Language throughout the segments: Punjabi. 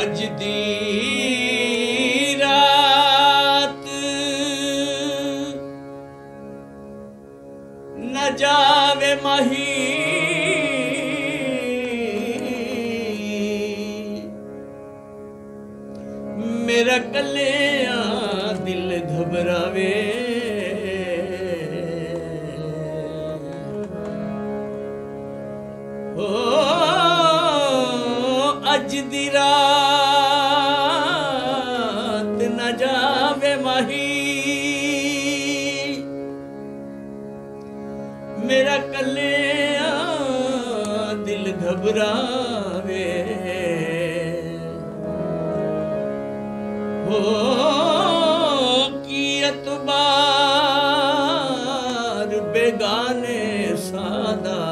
ਅੱਜ ਦੀ ਰਾਤ ਨਾ ਜਾਵੇ ਮਹੀ। ਮੇਰਾ ਕੱਲਿਆ ਦਿਲ ਘਬਰਾਵੇ। ਅੱਜ ਦੀ ਰਾਤ ਚੱਲਿਆ ਦਿਲ ਘਬਰਾਵੇ। ਹੋ ਕੀ ਅਤਬਾਰ ਬੇਗਾਨੇ ਸਾਦਾ।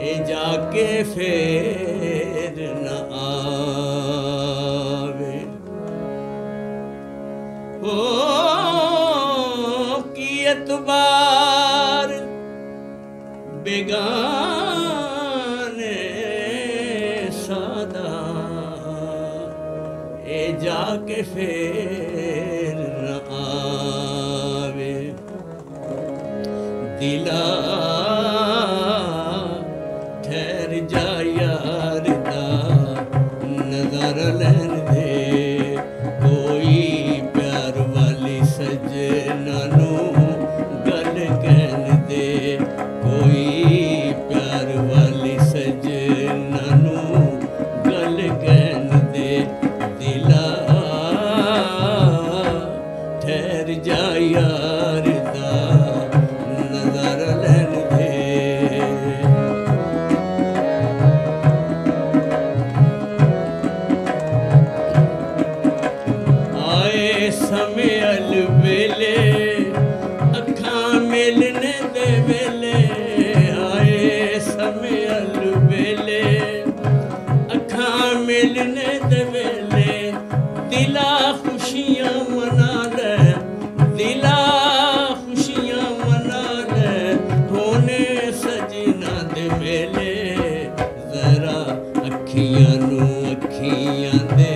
ਇਹ ਜਾ ਕੇ ਫੇਰ बार बेगाने सादा ए जाके फिर आवे। दिला जाया and then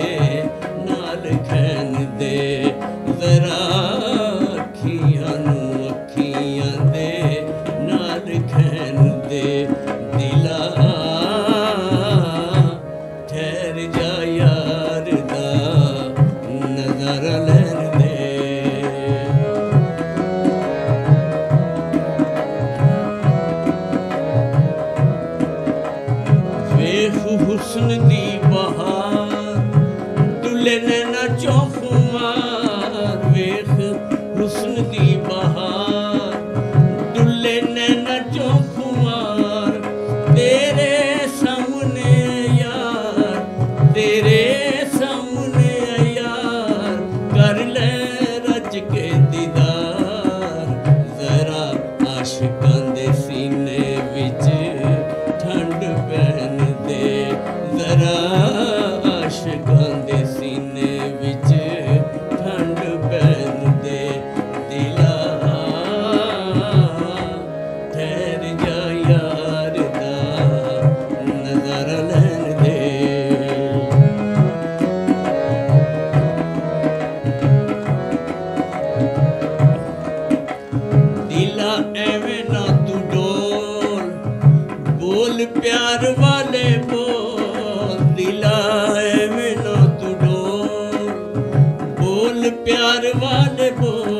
lele na chofuma ਪਿਆਰ ਵਾਲੇ ਬੋ